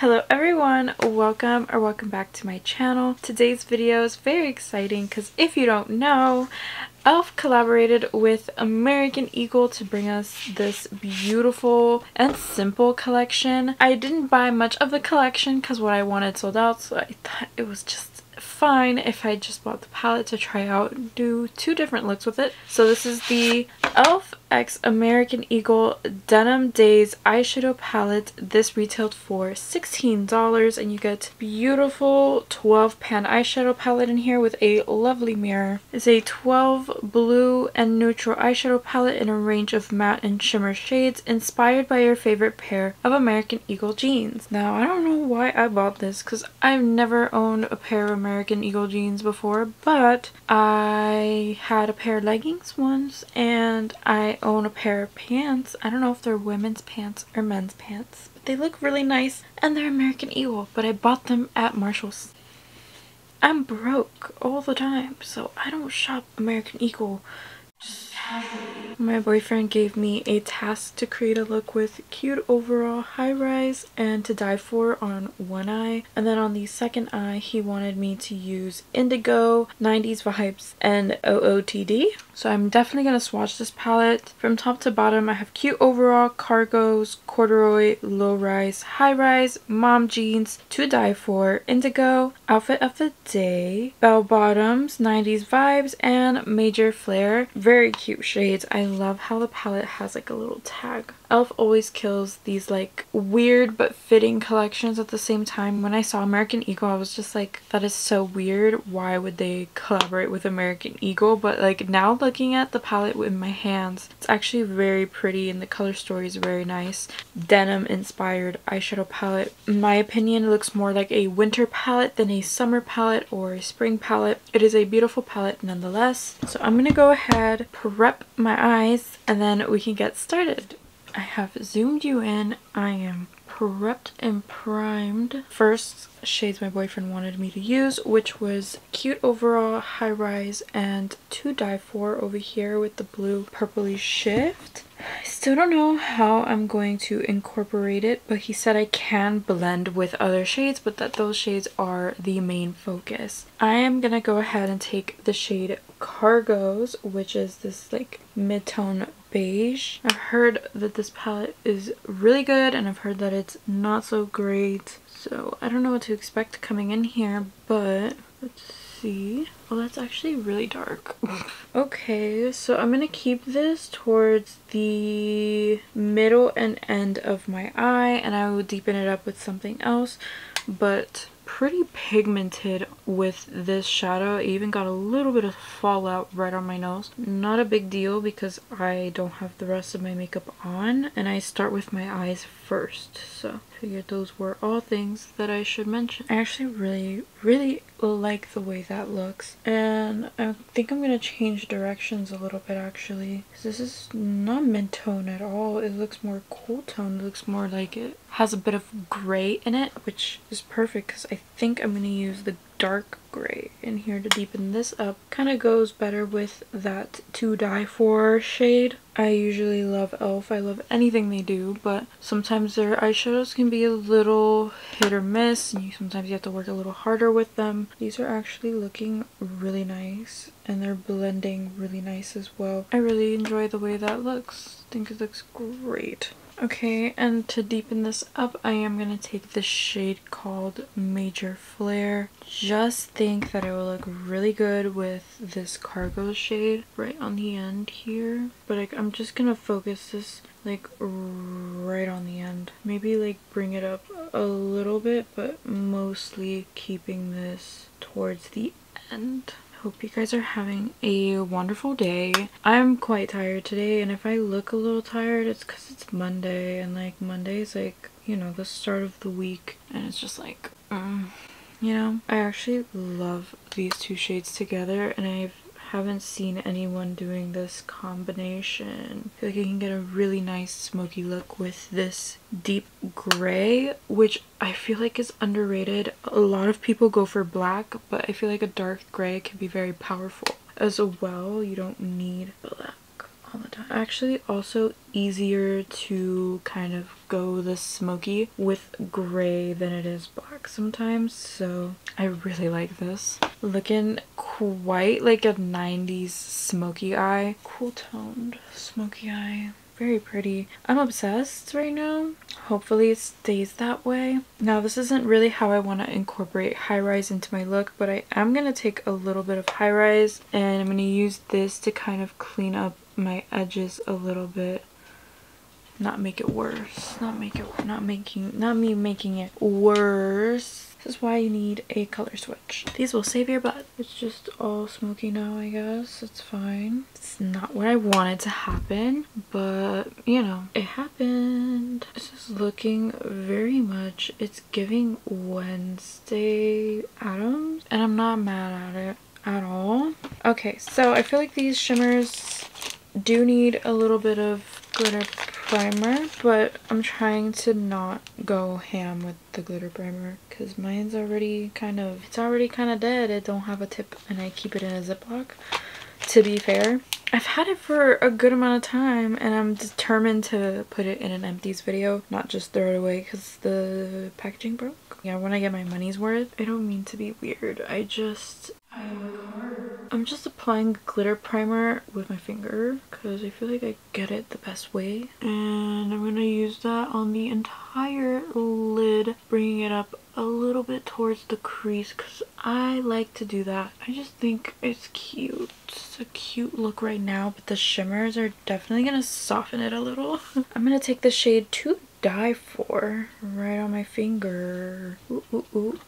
Hello everyone, welcome or welcome back to my channel. Today's video is very exciting because if you don't know, e.l.f. collaborated with American Eagle to bring us this beautiful and simple collection. I didn't buy much of the collection because what I wanted sold out so I thought it was just fine if I just bought the palette to try out and do two different looks with it. So this is the e.l.f. X American Eagle Denim Daze eyeshadow palette. This retailed for $16 and you get beautiful 12 pan eyeshadow palette in here with a lovely mirror. It's a 12 blue and neutral eyeshadow palette in a range of matte and shimmer shades inspired by your favorite pair of American Eagle jeans. Now I don't know why I bought this because I've never owned a pair of American Eagle jeans before but I had a pair of leggings once and I own a pair of pants. I don't know if they're women's pants or men's pants, but they look really nice and they're American Eagle, but I bought them at Marshalls. I'm broke all the time, so I don't shop American Eagle just. My boyfriend gave me a task to create a look with cute overall high rise and to die for on one eye. And then on the second eye he wanted me to use indigo 90s vibes and OOTD so I'm definitely going to swatch this palette. From top to bottom I have cute overall cargos corduroy low rise high rise mom jeans to die for indigo outfit of the day bell bottoms 90s vibes and major flare very cute shades I love how the palette has like a little tag. e.l.f. always kills these like weird but fitting collections at the same time. When I saw American Eagle I was just like that is so weird. Why would they collaborate with American Eagle? But like now looking at the palette in my hands it's actually very pretty and the color story is very nice. Denim inspired eyeshadow palette. In my opinion looks more like a winter palette than a summer palette or a spring palette. It is a beautiful palette nonetheless. So I'm gonna go ahead prep my eyes and then we can get started. I have zoomed you in. I am prepped and primed. First shades my boyfriend wanted me to use which was cute overall high rise and to die for over here with the blue purpley shift I still don't know how I'm going to incorporate it, but he said I can blend with other shades, but that those shades are the main focus. I am going to go ahead and take the shade Cargos, which is this like mid-tone beige. I've heard that this palette is really good and I've heard that it's not so great. So I don't know what to expect coming in here, but let's see. Well, that's actually really dark. okay, so I'm going to keep this towards the middle and end of my eye and I will deepen it up with something else. But pretty pigmented with this shadow. I even got a little bit of fallout right on my nose. Not a big deal because I don't have the rest of my makeup on and I start with my eyes first. So figured those were all things that I should mention. I actually really, really like the way that looks and I think I'm gonna change directions a little bit actually because this is not mid tone at all. It looks more cool tone. It looks more like it has a bit of gray in it which is perfect because I think I'm gonna use the dark gray in here to deepen this up. Kind of goes better with that To Die For shade. I usually love e.l.f. I love anything they do, but sometimes their eyeshadows can be a little hit or miss, and you sometimes you have to work a little harder with them. These are actually looking really nice, and they're blending really nice as well. I really enjoy the way that looks. I think it looks great. Okay, and to deepen this up, I am going to take this shade called Major Flare. Just think that it will look really good with this cargo shade right on the end here. But like, I'm just going to focus this like right on the end. Maybe like bring it up a little bit, but mostly keeping this towards the end. Hope you guys are having a wonderful day. I'm quite tired today and if I look a little tired it's because it's Monday and like Monday is like, you know, the start of the week and it's just like, um, you know. I actually love these two shades together and I've haven't seen anyone doing this combination. I feel like you can get a really nice smoky look with this deep gray, which I feel like is underrated. A lot of people go for black, but I feel like a dark gray can be very powerful. As well, you don't need black all the time. Actually also easier to kind of go the smoky with gray than it is black sometimes. So I really like this. Looking quite like a 90s smoky eye. Cool toned smoky eye very pretty. I'm obsessed right now. Hopefully it stays that way. Now this isn't really how I want to incorporate high rise into my look but I am going to take a little bit of high rise and I'm going to use this to kind of clean up my edges a little bit not make it worse not make it not making not me making it worse this is why you need a color switch. These will save your butt. It's just all smoky now, I guess. It's fine. It's not what I wanted to happen, but you know, it happened. This is looking very much, it's giving Wednesday Addams, and I'm not mad at it at all. Okay, so I feel like these shimmers do need a little bit of glitter primer, but I'm trying to not go ham with the glitter primer because mine's already kind of, it's already kind of dead. It don't have a tip and I keep it in a Ziploc. To be fair, I've had it for a good amount of time and I'm determined to put it in an empties video, not just throw it away because the packaging broke. Yeah, when I get my money's worth, I don't mean to be weird. I just, I hard I'm just applying glitter primer with my finger because I feel like I get it the best way. And I'm going to use that on the entire lid, bringing it up a little bit towards the crease because I like to do that. I just think it's cute. It's a cute look right now, but the shimmers are definitely going to soften it a little. I'm going to take the shade To Die For right on my finger. Ooh, ooh, ooh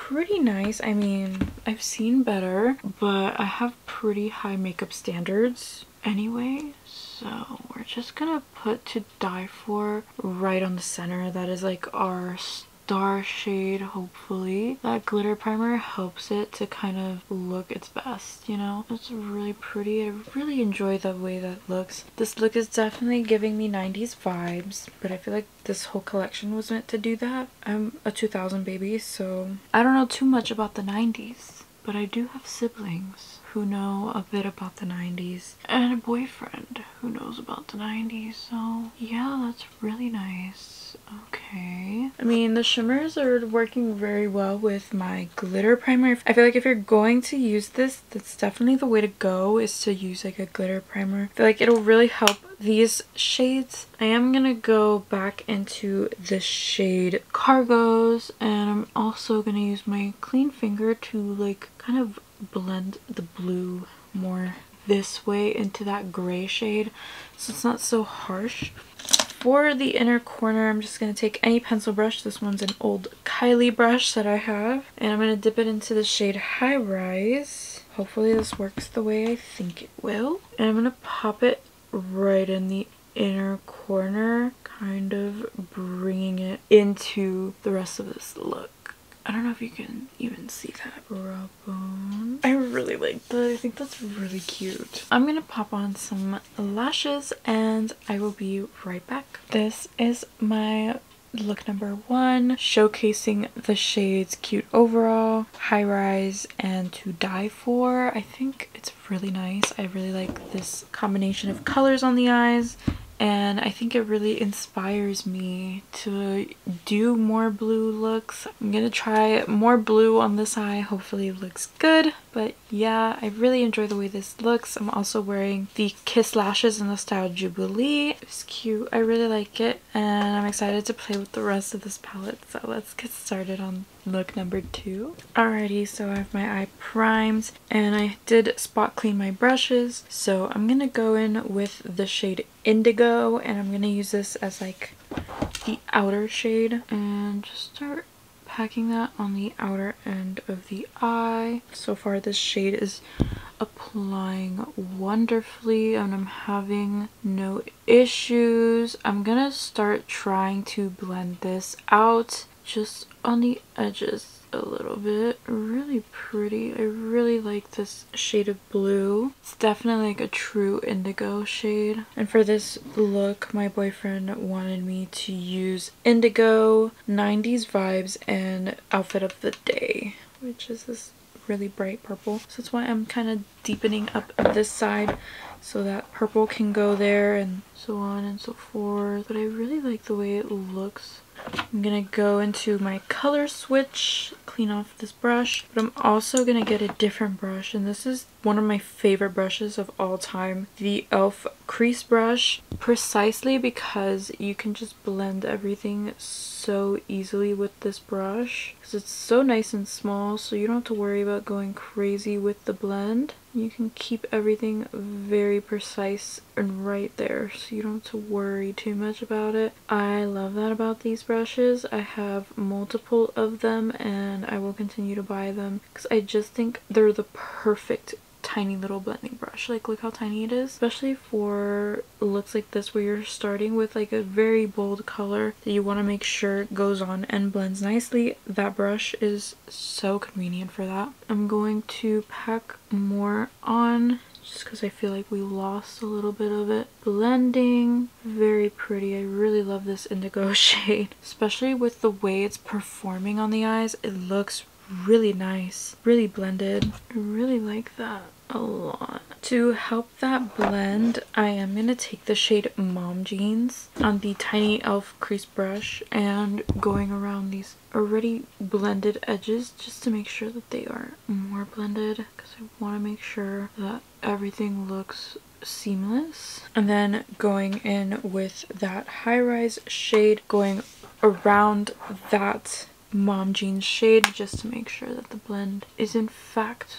pretty nice. I mean, I've seen better, but I have pretty high makeup standards anyway. So we're just gonna put To Die For right on the center. That is like our star shade hopefully. That glitter primer helps it to kind of look its best you know? It's really pretty. I really enjoy the way that looks. This look is definitely giving me 90s vibes but i feel like this whole collection was meant to do that. I'm a 2000 baby so i don't know too much about the 90s but i do have siblings who know a bit about the 90s and a boyfriend who knows about the 90s so yeah that's really nice Okay. I mean, the shimmers are working very well with my glitter primer. I feel like if you're going to use this, that's definitely the way to go is to use like a glitter primer. I feel like it'll really help these shades. I am going to go back into the shade Cargos and I'm also going to use my clean finger to like kind of blend the blue more this way into that gray shade so it's not so harsh for the inner corner, I'm just going to take any pencil brush. This one's an old Kylie brush that I have. And I'm going to dip it into the shade High Rise. Hopefully this works the way I think it will. And I'm going to pop it right in the inner corner, kind of bringing it into the rest of this look. I don't know if you can even see that brow bone. I really like that. I think that's really cute. I'm gonna pop on some lashes and I will be right back. This is my look number one showcasing the shades cute overall high rise and to die for i think it's really nice i really like this combination of colors on the eyes and I think it really inspires me to do more blue looks. I'm gonna try more blue on this eye, hopefully it looks good. But yeah, I really enjoy the way this looks. I'm also wearing the Kiss Lashes in the style Jubilee. It's cute, I really like it, and I'm excited to play with the rest of this palette. So let's get started on look number two. Alrighty, so I have my eye primed and I did spot clean my brushes. So I'm gonna go in with the shade Indigo and I'm gonna use this as like the outer shade and just start packing that on the outer end of the eye. So far this shade is applying wonderfully and I'm having no issues. I'm gonna start trying to blend this out just on the edges a little bit. Really pretty. I really like this shade of blue. It's definitely like a true indigo shade. And for this look, my boyfriend wanted me to use indigo, 90s vibes, and outfit of the day, which is this really bright purple. So that's why I'm kind of deepening up this side so that purple can go there and so on and so forth. But I really like the way it looks. I'm gonna go into my color switch, clean off this brush, but I'm also gonna get a different brush and this is one of my favorite brushes of all time, the e.l.f. crease brush, precisely because you can just blend everything so easily with this brush because it's so nice and small so you don't have to worry about going crazy with the blend. You can keep everything very precise and right there so you don't have to worry too much about it. I love that about these brushes. I have multiple of them and I will continue to buy them because I just think they're the perfect tiny little blending brush. Like look how tiny it is. Especially for looks like this where you're starting with like a very bold color that you want to make sure goes on and blends nicely. That brush is so convenient for that. I'm going to pack more on just because I feel like we lost a little bit of it. Blending, very pretty. I really love this indigo shade, especially with the way it's performing on the eyes. It looks really nice, really blended. I really like that a lot. To help that blend, I am going to take the shade Mom Jeans on the tiny e.l.f. crease brush and going around these already blended edges just to make sure that they are more blended because I want to make sure that everything looks seamless. And then going in with that high-rise shade going around that mom jeans shade just to make sure that the blend is in fact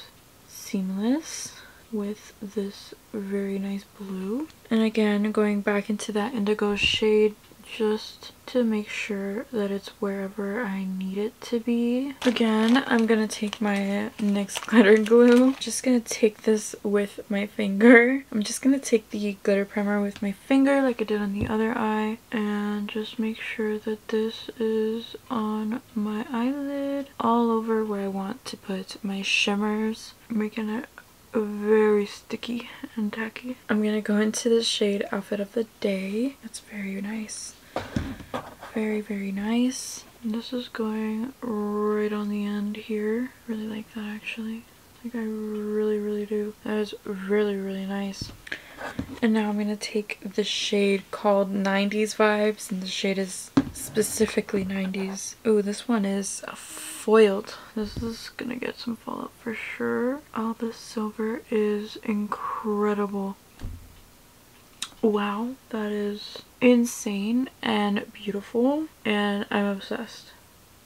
seamless with this very nice blue. And again, going back into that indigo shade just to make sure that it's wherever I need it to be. Again, I'm gonna take my NYX glitter glue. Just gonna take this with my finger. I'm just gonna take the glitter primer with my finger like I did on the other eye and just make sure that this is on my eyelid all over where I want to put my shimmers, making it very sticky and tacky. I'm gonna go into the shade Outfit of the Day. It's very nice. Very, very nice. And this is going right on the end here. Really like that actually. Like I really, really do. That is really, really nice. And now I'm to take the shade called 90s Vibes. And the shade is specifically 90s. Oh, this one is foiled. This is to get some fallout for sure. All this silver is incredible. Wow, that is insane and beautiful and I'm obsessed.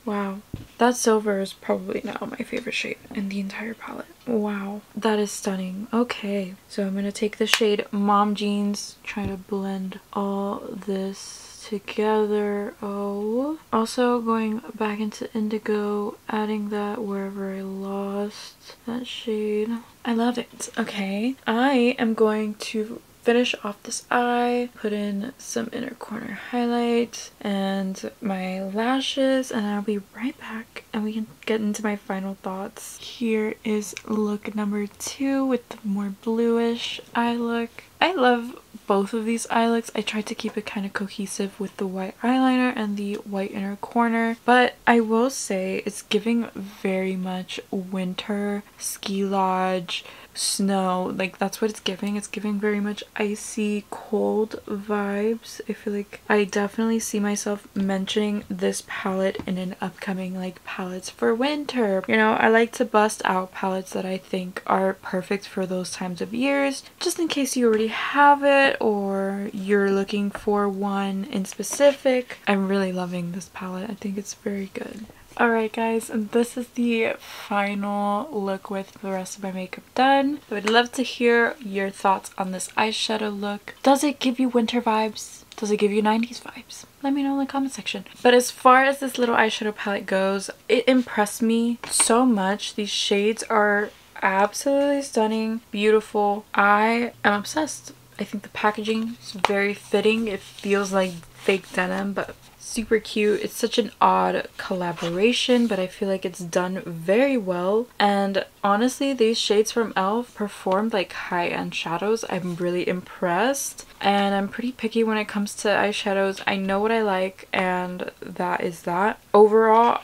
Wow. That silver is probably now my favorite shade in the entire palette. Wow. That is stunning. Okay. So I'm going to take the shade Mom Jeans, try to blend all this together. Oh. Also going back into indigo, adding that wherever I lost that shade. I love it. Okay. I am going to finish off this eye, put in some inner corner highlight and my lashes and I'll be right back and we can get into my final thoughts. Here is look number two with the more bluish eye look. I love both of these eye looks. I tried to keep it kind of cohesive with the white eyeliner and the white inner corner, but I will say it's giving very much winter, ski lodge, snow like that's what it's giving. It's giving very much icy cold vibes. I feel like i definitely see myself mentioning this palette in an upcoming like palettes for winter. You know i like to bust out palettes that i think are perfect for those times of years just in case you already have it or you're looking for one in specific. I'm really loving this palette. I think it's very good Alright guys, and this is the final look with the rest of my makeup done. I would love to hear your thoughts on this eyeshadow look. Does it give you winter vibes? Does it give you 90s vibes? Let me know in the comment section. But as far as this little eyeshadow palette goes, it impressed me so much. These shades are absolutely stunning, beautiful. I am obsessed. I think the packaging is very fitting. It feels like fake denim, but super cute. It's such an odd collaboration, but I feel like it's done very well. And honestly, these shades from e.l.f. performed like high-end shadows. I'm really impressed. And I'm pretty picky when it comes to eyeshadows. I know what I like, and that is that. Overall,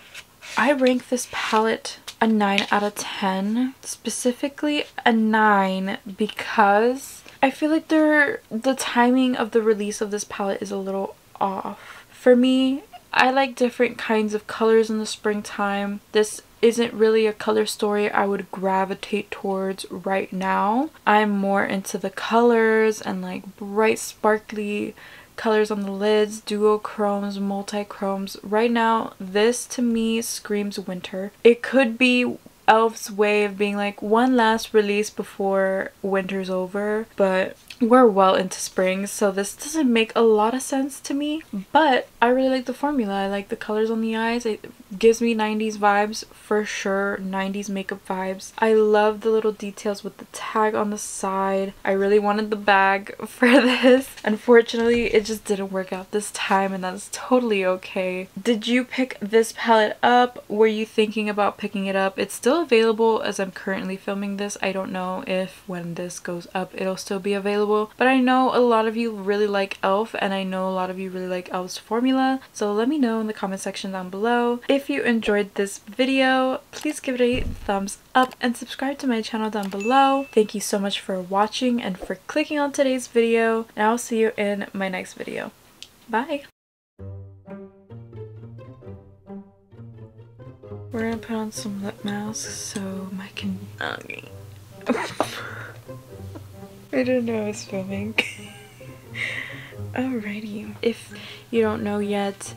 I rank this palette a 9 out of 10. Specifically a 9 because I feel like the timing of the release of this palette is a little off. For me, I like different kinds of colors in the springtime. This isn't really a color story I would gravitate towards right now. I'm more into the colors and like bright sparkly colors on the lids, duochromes, multi-chromes. Right now, this to me screams winter. It could be e.l.f.'s way of being like one last release before winter's over, but we're well into spring so this doesn't make a lot of sense to me but I really like the formula. I like the colors on the eyes. It gives me 90s vibes for sure. 90s makeup vibes. I love the little details with the tag on the side. I really wanted the bag for this. Unfortunately, it just didn't work out this time and that's totally okay. Did you pick this palette up? Were you thinking about picking it up? It's still available as I'm currently filming this. I don't know if when this goes up it'll still be available. But I know a lot of you really like e.l.f. and I know a lot of you really like e.l.f.'s formula formula. So let me know in the comment section down below. If you enjoyed this video, please give it a thumbs up and subscribe to my channel down below. Thank you so much for watching and for clicking on today's video. And I'll see you in my next video. Bye! We're gonna put on some lip masks so my can. Okay. I didn't know I was filming. Alrighty. If you don't know yet,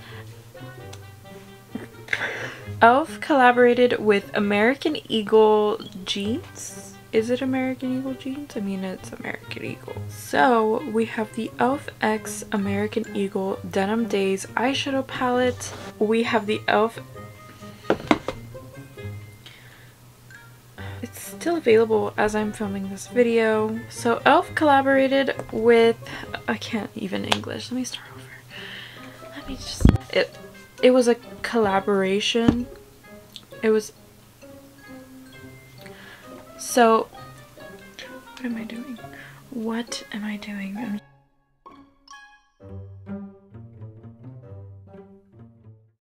e.l.f. collaborated with American Eagle Jeans. Is it American Eagle Jeans? I mean, it's American Eagle. So, we have the e.l.f. X American Eagle Denim Daze eyeshadow palette. We have the e.l.f. still available as I'm filming this video. So e.l.f. collaborated with, I can't even English, let me start over. Let me just, it, it was a collaboration. It was, so, what am I doing? What am I doing? I'm